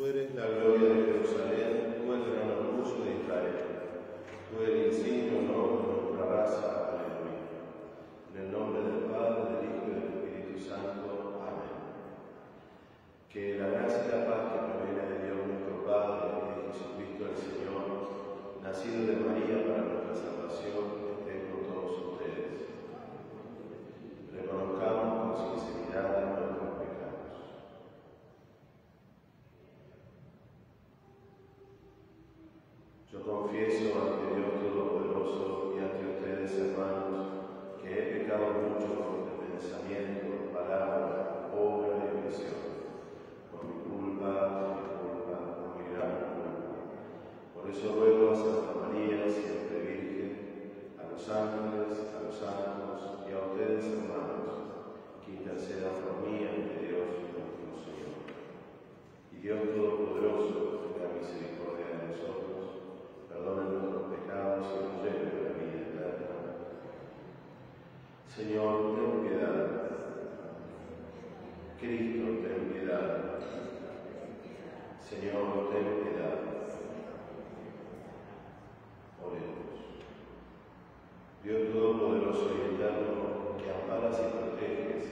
tú eres la gloria. Dios Todopoderoso y Eterno, que amparas y proteges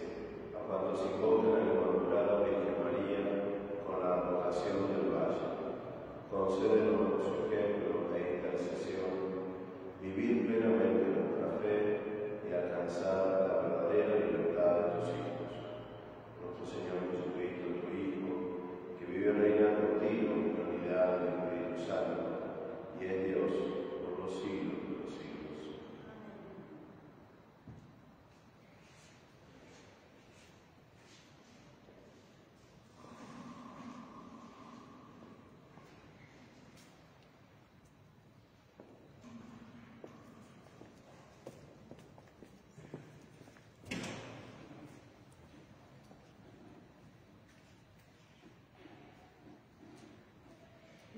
a cuantos invocan la Inmaculada Virgen María con la advocación del Valle. Concédenos su ejemplo e intercesión vivir plenamente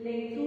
length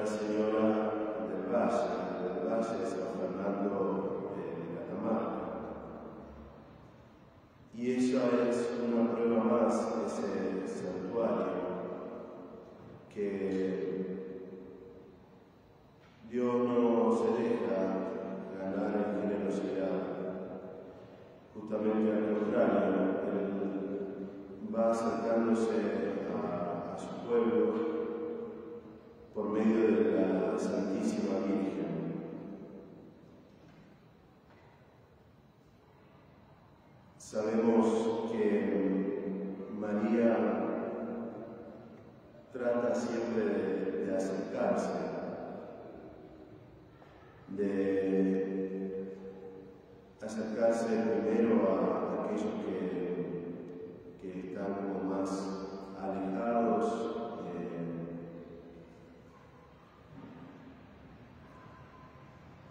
Gracias, Señor.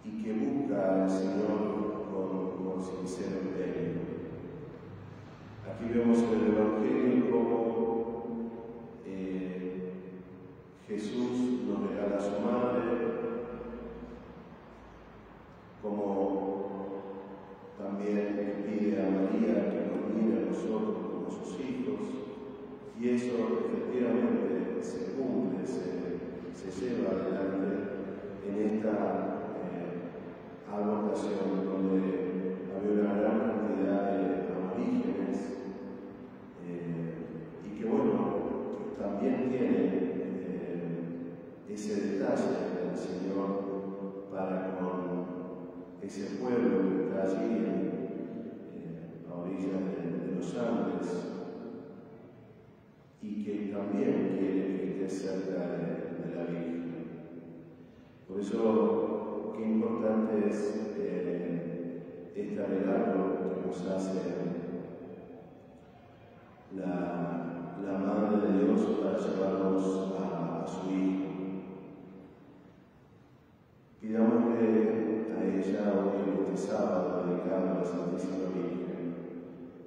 y que busca al Señor con, con sincero empeño. Aquí vemos en el Evangelio cómo eh, Jesús nos regala a su madre, Para llevarnos a, a su Hijo. Pidámosle a ella hoy en este sábado dedicado a la Santísima Virgen,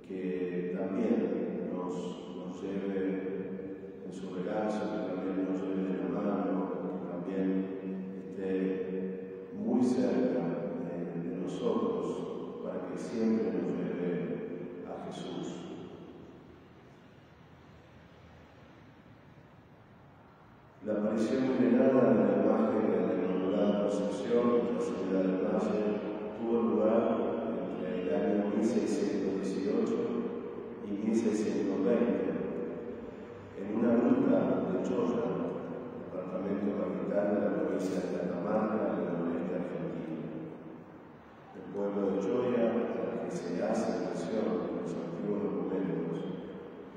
que también nos, nos lleve en su regazo, que también nos lleve de la mano, que también esté muy cerca de nosotros, para que siempre nos lleve a Jesús. La aparición venerada de la imagen de la Inmaculada Concepción en la ciudad del Valle tuvo lugar entre el año 1618 y 1620 en una ruta de Choya, departamento capital de la provincia de Catamarca, en el noreste argentino. El pueblo de Choya, al que se hace mención en los antiguos documentos,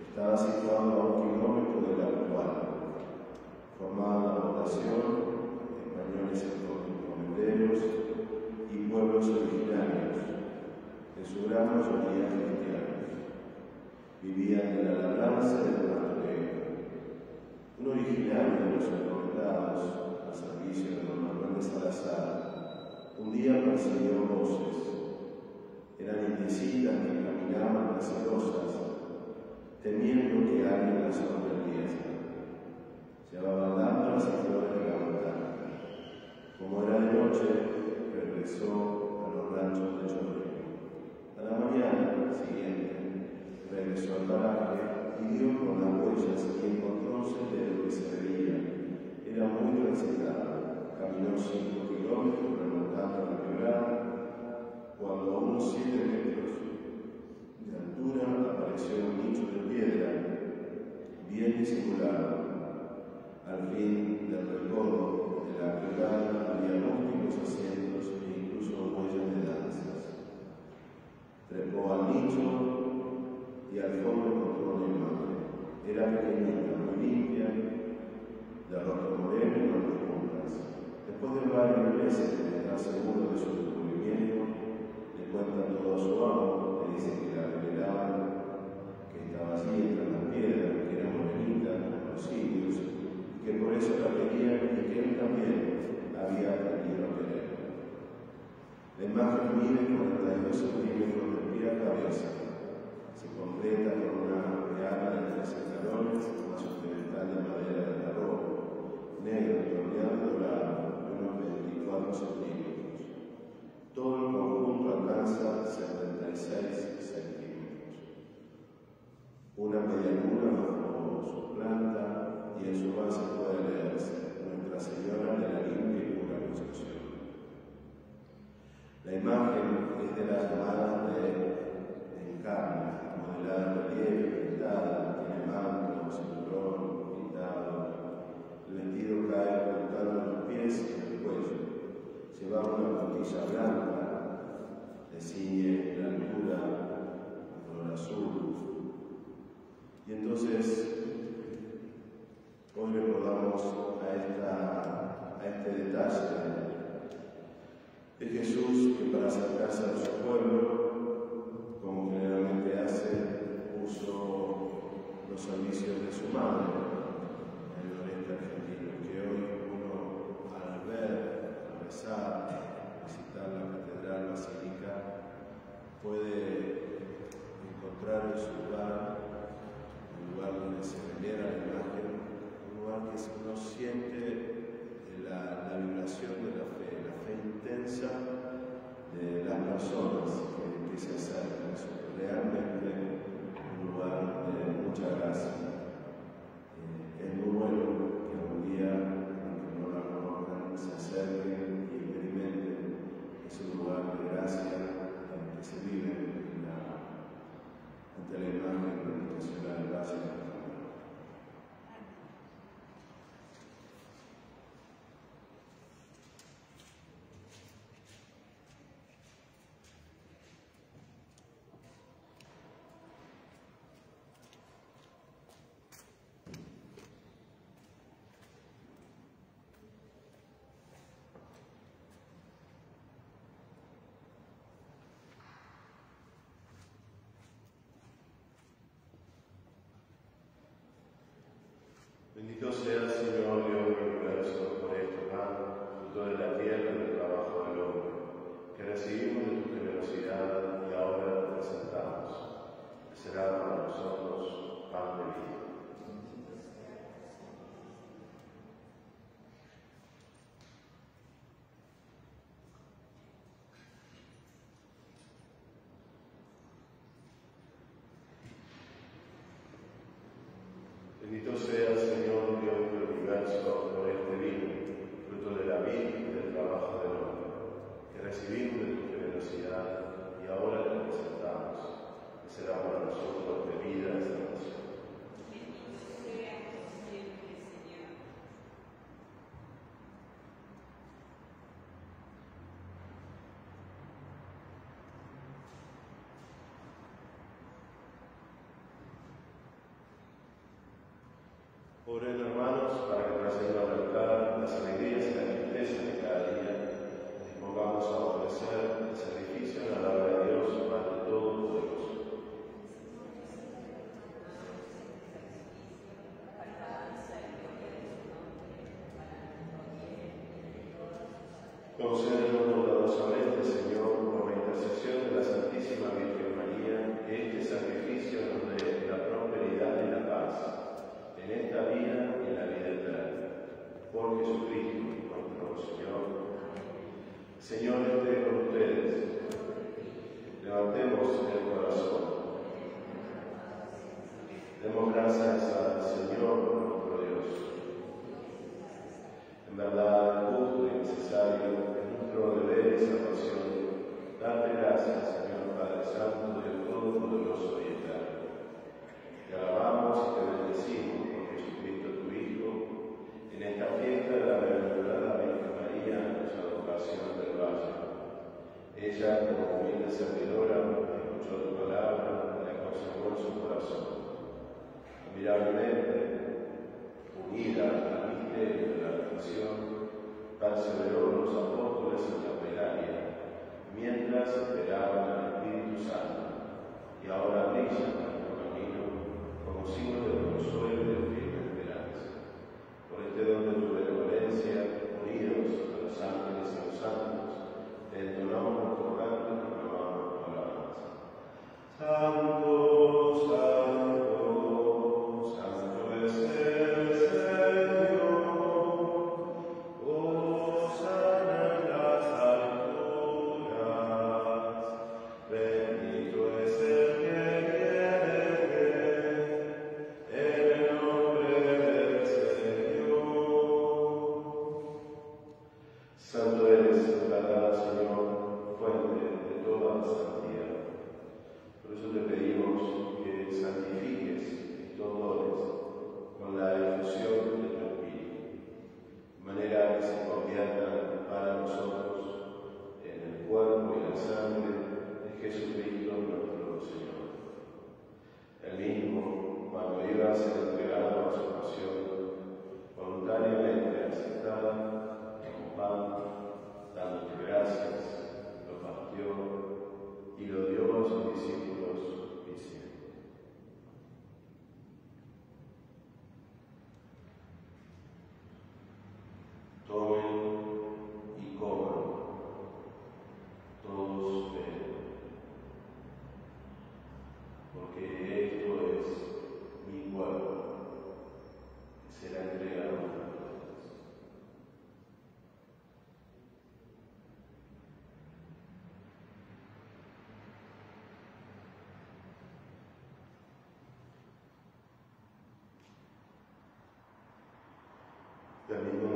estaba situado a un circumstances Oren hermanos Camino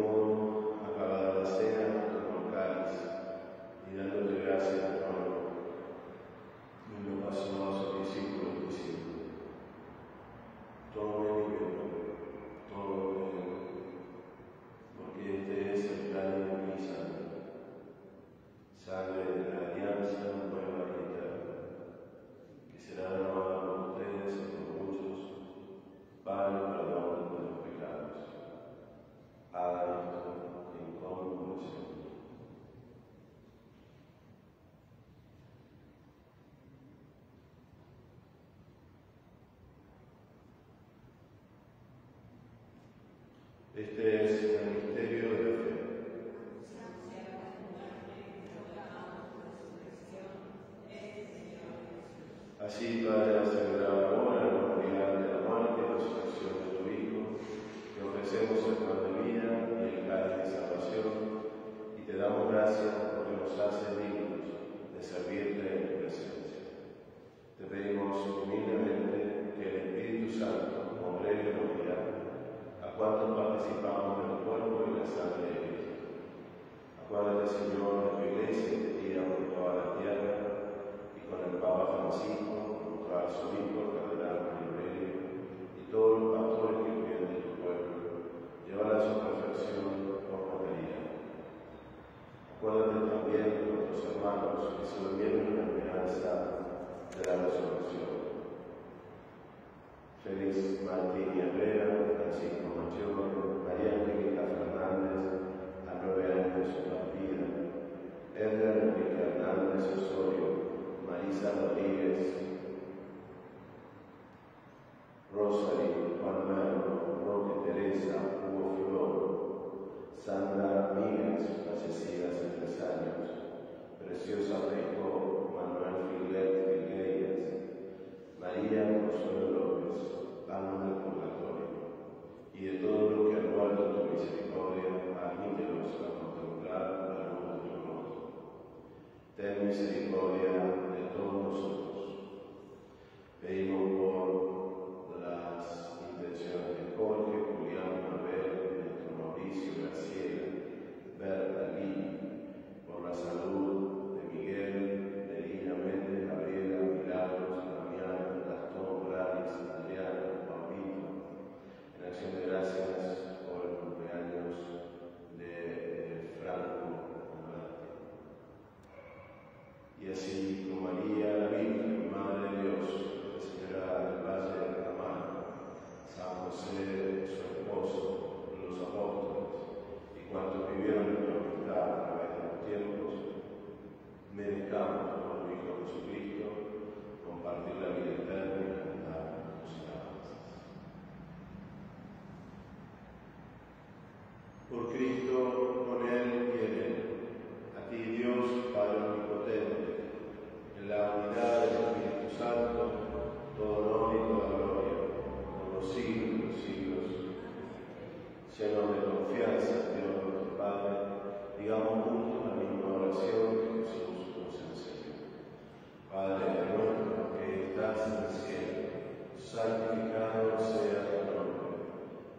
Este,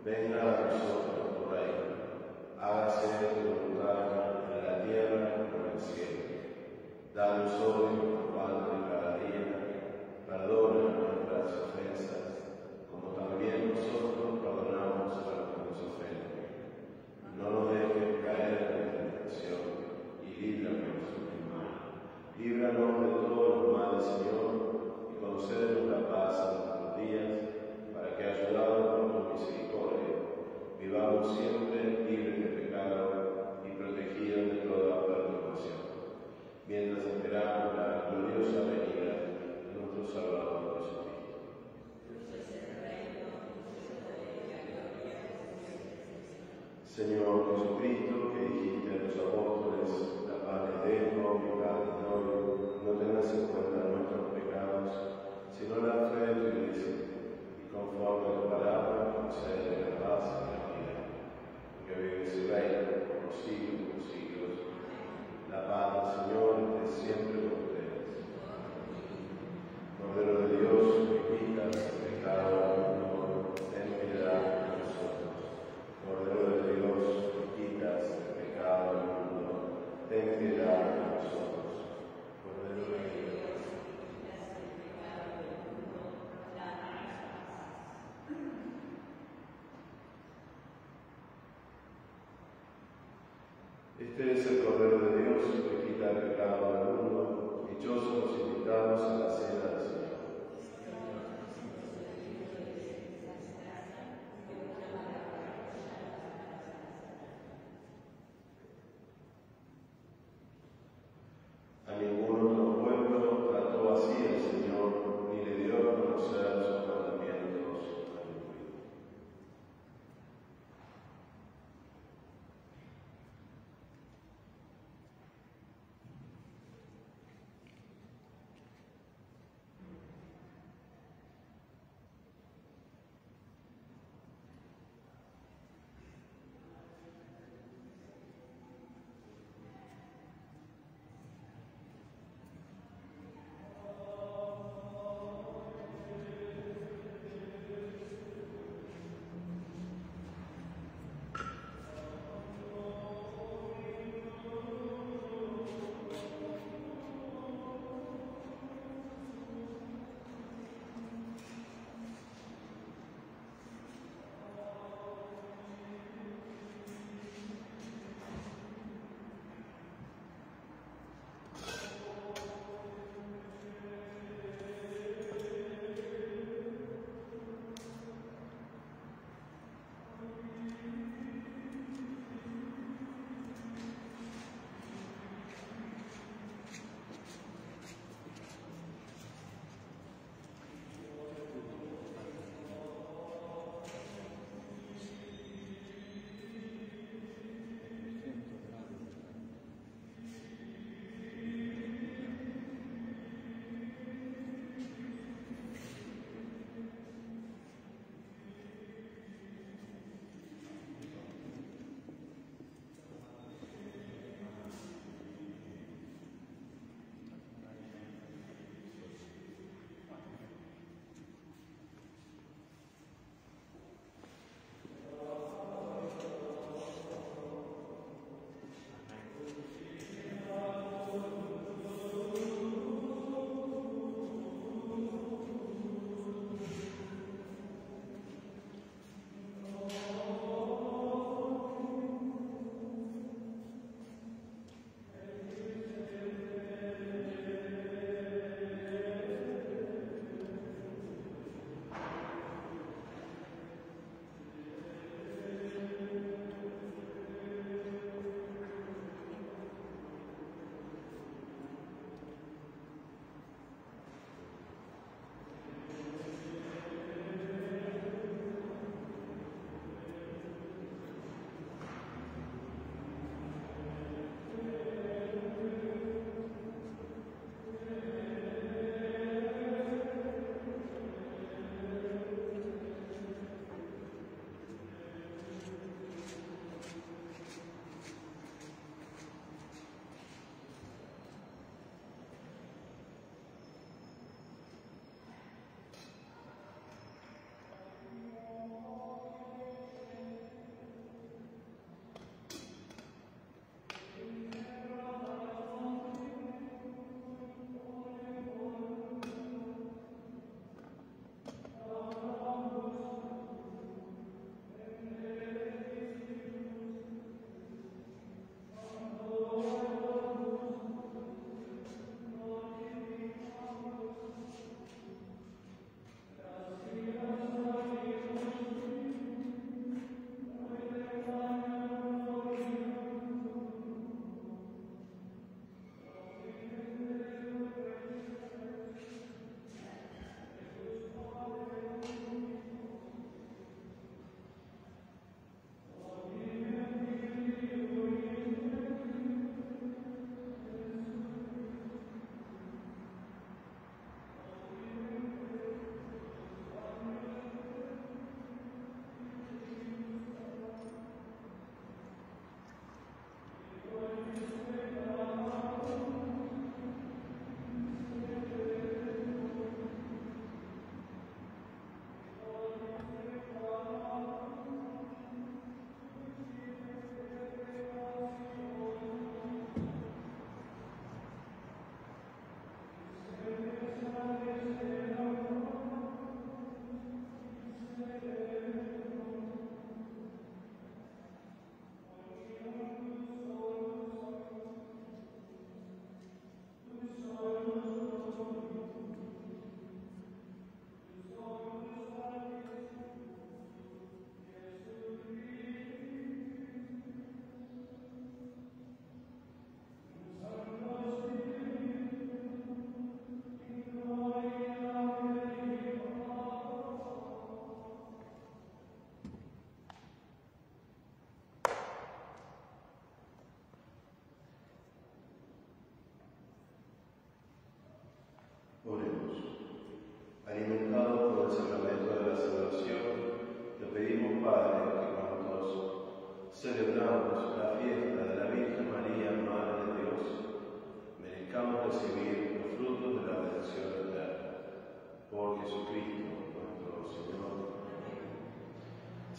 venga a nosotros tu reino, hágase tu voluntad en la tierra como en el cielo. Danos hoy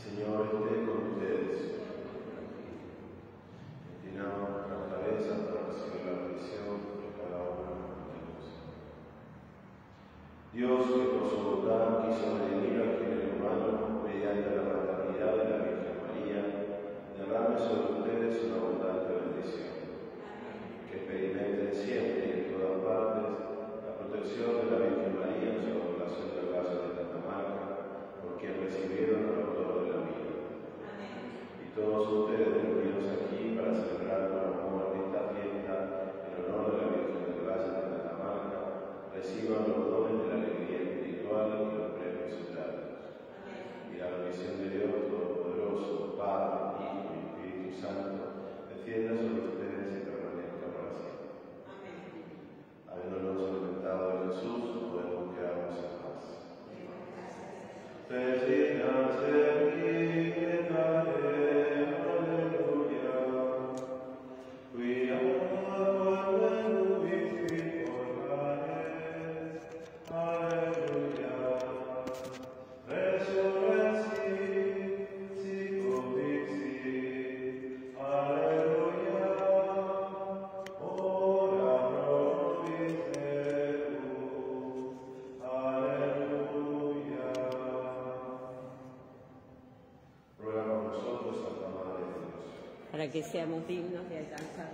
Señor, esté con ustedes. Que seamos dignos de alcanzar